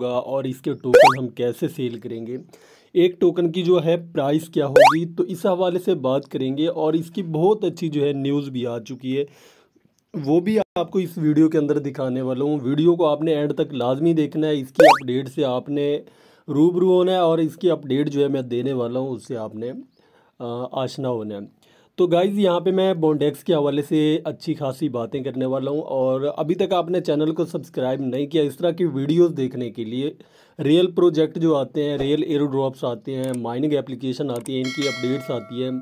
होगा और इसके टोकन हम कैसे सेल करेंगे? एक टोकन की जो है प्राइस क्या होगी? तो इस हवाले से बात करेंगे और इसकी बहुत अच्छी जो है न्यूज़ भी आ चुकी है। वो भी आपको इस वीडियो के अंदर दिखाने वाला हूँ। वीडियो को आपने एंड तक लाजमी देखना है। इसकी अपडेट से आपने रूबरू होना है और इसकी अपडेट जो है मैं देने वाला हूँ उससे आपने आशना होना है। तो गाइज़ यहाँ पे मैं बॉन्डेक्स के हवाले से अच्छी खासी बातें करने वाला हूँ और अभी तक आपने चैनल को सब्सक्राइब नहीं किया, इस तरह की वीडियोस देखने के लिए रियल प्रोजेक्ट जो आते हैं रियल एयर ड्रॉप्स आते हैं माइनिंग एप्लीकेशन आती है, इनकी अपडेट्स आती है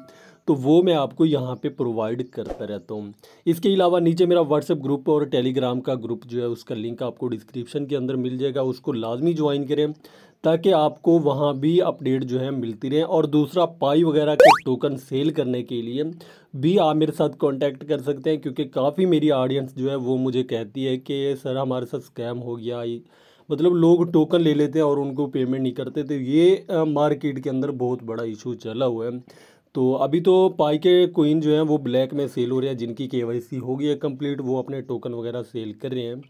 तो वो मैं आपको यहाँ पे प्रोवाइड करता रहता हूँ। इसके अलावा नीचे मेरा व्हाट्सएप ग्रुप और टेलीग्राम का ग्रुप जो है, उसका लिंक आपको डिस्क्रिप्शन के अंदर मिल जाएगा, उसको लाजमी ज्वाइन करें। ताकि आपको वहाँ भी अपडेट जो है मिलती रहे। और दूसरा, पाई वगैरह के टोकन सेल करने के लिए भी आप मेरे साथ कांटेक्ट कर सकते हैं, क्योंकि काफ़ी मेरी ऑडियंस जो है वो मुझे कहती है कि, सर, हमारे साथ स्कैम हो गया मतलब लोग टोकन ले लेते हैं और उनको पेमेंट नहीं करते। तो ये मार्केट के अंदर बहुत बड़ा इशू चला हुआ है। तो अभी तो पाई के कोइन जो हैं वो ब्लैक में सेल हो रहे हैं, जिनकी के हो गई है कंप्लीट वो अपने टोकन वगैरह सेल कर रहे हैं।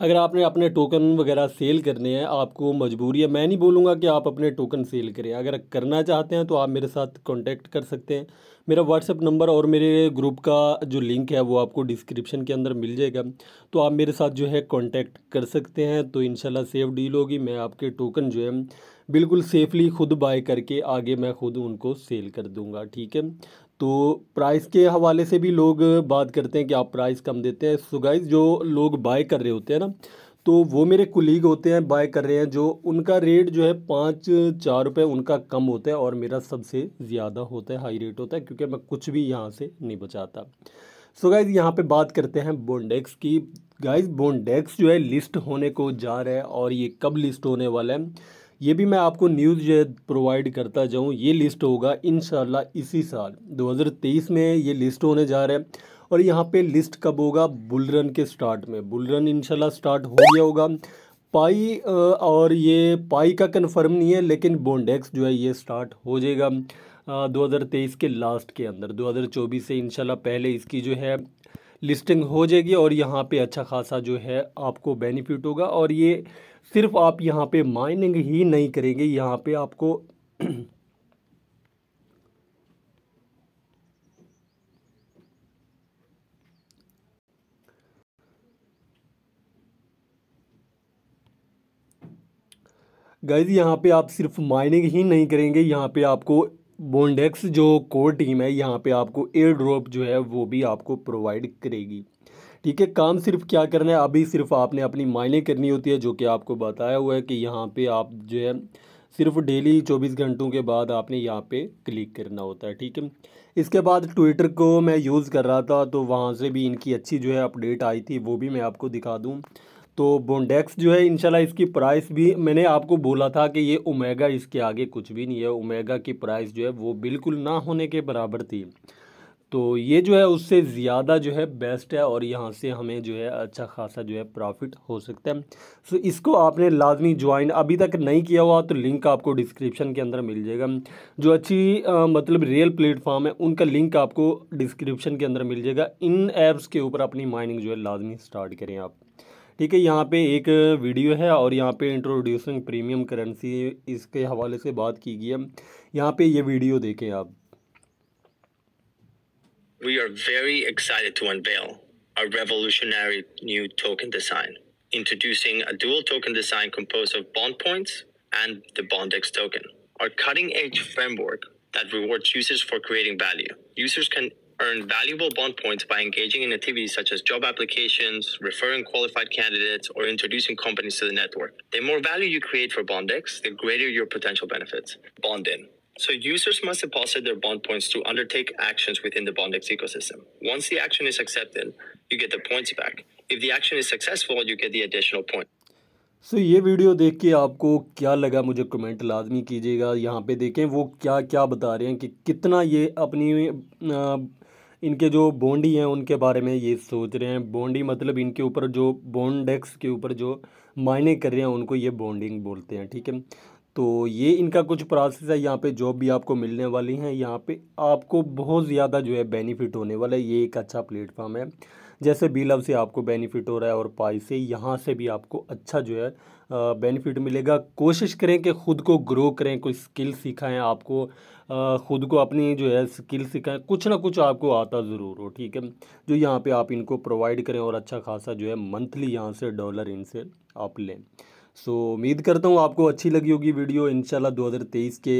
अगर आपने अपने टोकन वगैरह सेल करने हैं, आपको मजबूरी है। मैं नहीं बोलूँगा कि आप अपने टोकन सेल करें। अगर करना चाहते हैं तो आप मेरे साथ कांटेक्ट कर सकते हैं। मेरा व्हाट्सअप नंबर और मेरे ग्रुप का जो लिंक है, वो आपको डिस्क्रिप्शन के अंदर मिल जाएगा। तो आप मेरे साथ जो है कांटेक्ट कर सकते हैं। तो इंशाल्लाह सेफ़ डील होगी। मैं आपके टोकन जो है, बिल्कुल सेफली खुद बाय करके आगे मैं खुद उनको सेल कर दूँगा। ठीक है? तो प्राइस के हवाले से भी लोग बात करते हैं कि आप प्राइस कम देते हैं। सो जो लोग बाय कर रहे होते हैं ना तो वो मेरे कुलीग होते हैं बाय कर रहे हैं, जो उनका रेट जो है पाँच, चार रुपये उनका कम होता है और मेरा सबसे ज़्यादा होता है हाई रेट होता है, क्योंकि मैं कुछ भी यहाँ से नहीं बचाता। सो गाइज़ यहाँ पे बात करते हैं बोनडेक्स की। गाइज़ बोनडेक्स जो है लिस्ट होने को जा रहा है और ये कब लिस्ट होने वाला है? ये भी मैं आपको न्यूज़ जो प्रोवाइड करता जाऊँ, ये लिस्ट होगा इन इसी साल 2023 में ये लिस्ट होने जा रहा है। और यहाँ पे लिस्ट कब होगा? बुल रन के स्टार्ट में। बुल रन इनशाला स्टार्ट हो गया होगा। पाई और ये पाई का कन्फर्म नहीं है, लेकिन बोंडेक्स जो है ये स्टार्ट हो जाएगा दो हज़ार तेईस के लास्ट के अंदर। दो हज़ार चौबीस से इनशाला पहले इसकी जो है लिस्टिंग हो जाएगी, और यहाँ पे अच्छा खासा जो है आपको बेनिफिट होगा। और ये सिर्फ़ आप यहाँ पे माइनिंग ही नहीं करेंगे, यहाँ पे आपको गाइज़ यहाँ पे आप सिर्फ़ माइनिंग ही नहीं करेंगे, यहाँ पे आपको बोंडेक्स जो कोर टीम है, यहाँ पे आपको एयर ड्रॉप जो है वो भी आपको प्रोवाइड करेगी। ठीक है, काम सिर्फ़ क्या करना है? अभी सिर्फ़ आपने अपनी मायने करनी होती है, जो कि आपको बताया हुआ है कि यहाँ पे आप जो है, सिर्फ़ डेली चौबीस घंटों के बाद आपने यहाँ पे क्लिक करना होता है, ठीक है? इसके बाद ट्विटर को मैं यूज़ कर रहा था तो वहाँ से भी इनकी अच्छी जो है अपडेट आई थी, वो भी मैं आपको दिखा दूँ। तो बोंडेक्स जो है इनशाला इसकी प्राइस भी, मैंने आपको बोला था कि ये ओमेगा इसके आगे कुछ भी नहीं है ओमेगा की प्राइस जो है, वो बिल्कुल ना होने के बराबर थी। तो ये जो है उससे ज़्यादा जो है बेस्ट है और यहाँ से हमें जो है अच्छा खासा जो है प्रॉफिट हो सकता है। सो इसको आपने लाजमी ज्वाइन अभी तक नहीं किया हुआ तो लिंक आपको डिस्क्रिप्शन के अंदर मिल जाएगा। जो अच्छी आ, मतलब रियल प्लेटफॉर्म है उनका लिंक आपको डिस्क्रिप्शन के अंदर मिल जाएगा। इन ऐप्स के ऊपर अपनी माइनिंग जो है लाजमी स्टार्ट करें आप। ठीक है यहाँ पे एक वीडियो है और यहाँ पे इंट्रोड्यूसिंग प्रीमियम करेंसी इसके हवाले से बात की गई है। यहाँ पे ये वीडियो देखें आप। We are very excited to unveil a revolutionary new token design, introducing a dual token design composed of bond points and the BondX token. Our cutting edge framework that rewards users for creating value. Users can earn valuable bond points by engaging in activities such as job applications, referring qualified candidates, or introducing companies to the network. The more value you create for BondX, the greater your potential benefits. Bond in. So users must deposit their bond points to undertake actions within the BondX ecosystem. Once the action is accepted, you get the points back. If the action is successful, you get the additional point. So so, ये video देख के आपको क्या लगा मुझे comment लाजमी कीजिएगा यहाँ पे देखें वो क्या क्या बता रहे हैं कि कितना ये अपनी आ, इनके जो बॉन्डी हैं उनके बारे में ये सोच रहे हैं बॉन्डी मतलब इनके ऊपर जो बॉन्डेक्स के ऊपर जो मायने कर रहे हैं उनको ये बॉन्डिंग बोलते हैं ठीक है तो ये इनका कुछ प्रोसेस है, यहाँ पे जॉब भी आपको मिलने वाली हैं, यहाँ पे आपको बहुत ज़्यादा जो है बेनिफिट होने वाला है, ये एक अच्छा प्लेटफॉर्म है। जैसे बीलव से आपको बेनिफिट हो रहा है और पाई से, यहाँ से भी आपको अच्छा जो है बेनिफिट मिलेगा। कोशिश करें कि ख़ुद को ग्रो करें, कोई स्किल सिखाएँ आपको ख़ुद को अपनी जो है स्किल सिखाएँ, कुछ ना कुछ आपको आता ज़रूर हो, ठीक है? जो यहाँ पे आप इनको प्रोवाइड करें और अच्छा खासा जो है मंथली यहाँ से डॉलर इनसे आप लें। सो उम्मीद करता हूँ आपको अच्छी लगी होगी वीडियो। इंशाल्लाह 2023 के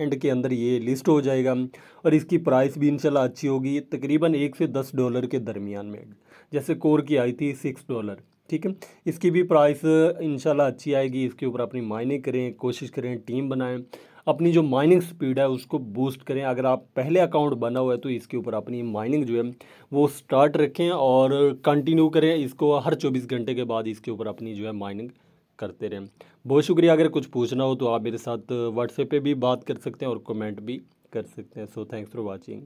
एंड के अंदर ये लिस्ट हो जाएगा और इसकी प्राइस भी इंशाल्लाह अच्छी होगी तकरीबन एक से दस डॉलर के दरमियान में। जैसे कोर की आई थी सिक्स डॉलर ठीक है? इसकी भी प्राइस इंशाल्लाह अच्छी आएगी। इसके ऊपर अपनी मायने करें, कोशिश करें टीम बनाएँ। अपनी जो माइनिंग स्पीड है, उसको बूस्ट करें। अगर आप पहले अकाउंट बना हुआ है तो इसके ऊपर अपनी माइनिंग जो है, वो स्टार्ट रखें और कंटिन्यू करें। इसको हर चौबीस घंटे के बाद इसके ऊपर अपनी जो है माइनिंग करते रहें। बहुत शुक्रिया। अगर कुछ पूछना हो तो आप मेरे साथ व्हाट्सएप पर भी बात कर सकते हैं और कमेंट भी कर सकते हैं। So thanks for watching